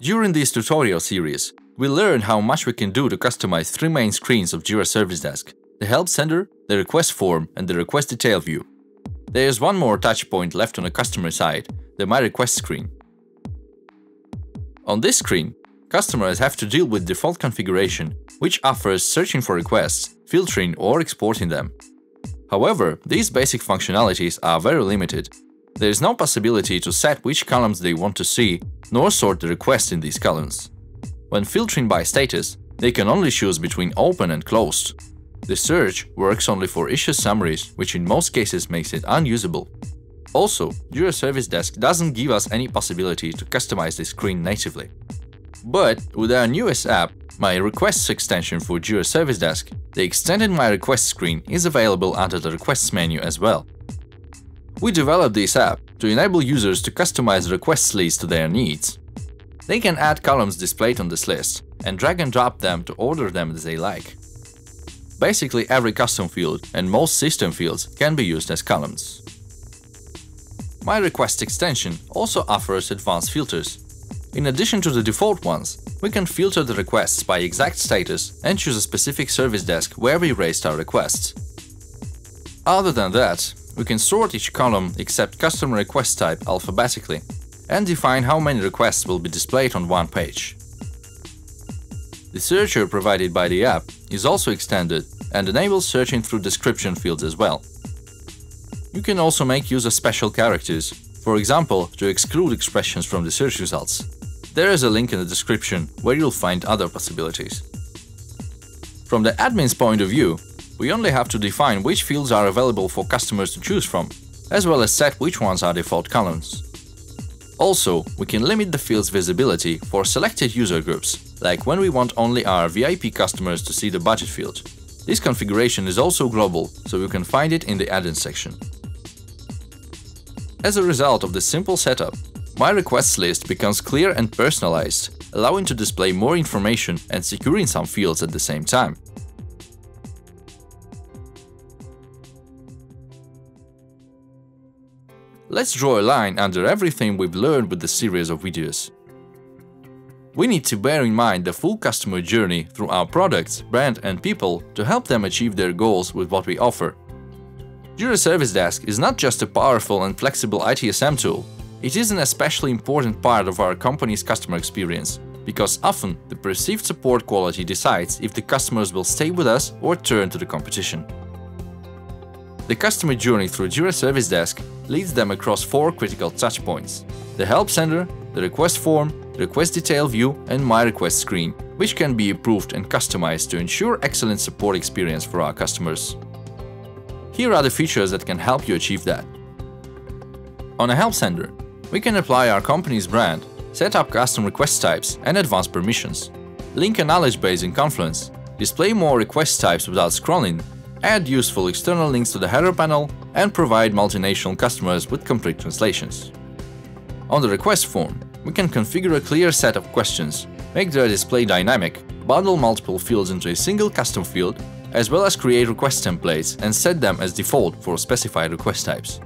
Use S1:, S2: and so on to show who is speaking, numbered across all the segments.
S1: During this tutorial series, we learned how much we can do to customize three main screens of Jira Service Desk, the Help Center, the Request Form and the Request Detail View. There is one more touchpoint left on the customer side, the My Request screen. On this screen, customers have to deal with default configuration, which offers searching for requests, filtering or exporting them. However, these basic functionalities are very limited. There is no possibility to set which columns they want to see, nor sort the requests in these columns. When filtering by status, they can only choose between open and closed. The search works only for issue summaries, which in most cases makes it unusable. Also, Jira Service Desk doesn't give us any possibility to customize the screen natively. But with our newest app, My Requests extension for Jira Service Desk, the extended My Requests screen is available under the Requests menu as well. We developed this app to enable users to customize requests list to their needs. They can add columns displayed on this list and drag and drop them to order them as they like. Basically every custom field and most system fields can be used as columns. My Request extension also offers advanced filters. In addition to the default ones, we can filter the requests by exact status and choose a specific service desk where we raised our requests. Other than that, we can sort each column except custom request type alphabetically and define how many requests will be displayed on one page. The searcher provided by the app is also extended and enables searching through description fields as well. You can also make use of special characters, for example, to exclude expressions from the search results. There is a link in the description where you'll find other possibilities. From the admin's point of view, we only have to define which fields are available for customers to choose from, as well as set which ones are default columns. Also, we can limit the field's visibility for selected user groups, like when we want only our VIP customers to see the budget field. This configuration is also global, so you can find it in the add-in section. As a result of this simple setup, my requests list becomes clear and personalized, allowing to display more information and securing some fields at the same time. Let's draw a line under everything we've learned with the series of videos. We need to bear in mind the full customer journey through our products, brand and people to help them achieve their goals with what we offer. Jira Service Desk is not just a powerful and flexible ITSM tool, it is an especially important part of our company's customer experience, because often the perceived support quality decides if the customers will stay with us or turn to the competition. The customer journey through Jira Service Desk leads them across four critical touchpoints the Help Center, the Request Form, the Request Detail View, and My Request screen, which can be improved and customized to ensure excellent support experience for our customers. Here are the features that can help you achieve that. On a Help Center, we can apply our company's brand, set up custom request types and advanced permissions, link a knowledge base in Confluence, display more request types without scrolling, add useful external links to the header panel, and provide multinational customers with complete translations. On the request form, we can configure a clear set of questions, make their display dynamic, bundle multiple fields into a single custom field, as well as create request templates and set them as default for specified request types.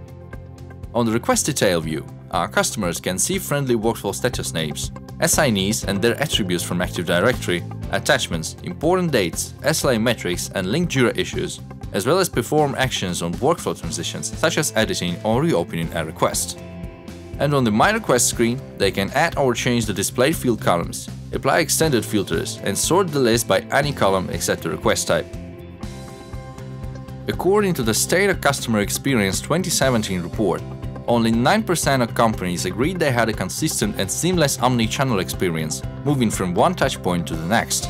S1: On the request detail view, our customers can see friendly workflow status names, assignees and their attributes from Active Directory, attachments, important dates, SLA metrics and linked Jira issues, as well as perform actions on workflow transitions such as editing or reopening a request. And on the My Request screen, they can add or change the displayed field columns, apply extended filters and sort the list by any column except the request type. According to the State of Customer Experience 2017 report, only 9% of companies agreed they had a consistent and seamless omni-channel experience, moving from one touchpoint to the next.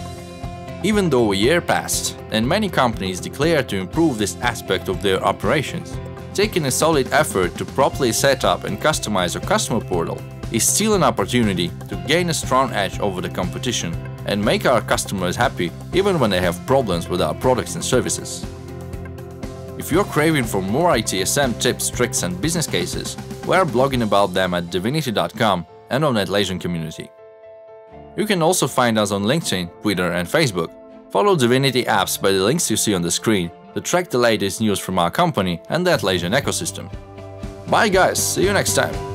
S1: Even though a year passed, and many companies declared to improve this aspect of their operations, taking a solid effort to properly set up and customize a customer portal is still an opportunity to gain a strong edge over the competition and make our customers happy even when they have problems with our products and services. If you're craving for more ITSM tips, tricks and business cases, we're blogging about them at deviniti.com and on the Atlassian community. You can also find us on LinkedIn, Twitter and Facebook. Follow Deviniti apps by the links you see on the screen to track the latest news from our company and the Atlassian ecosystem. Bye guys, see you next time!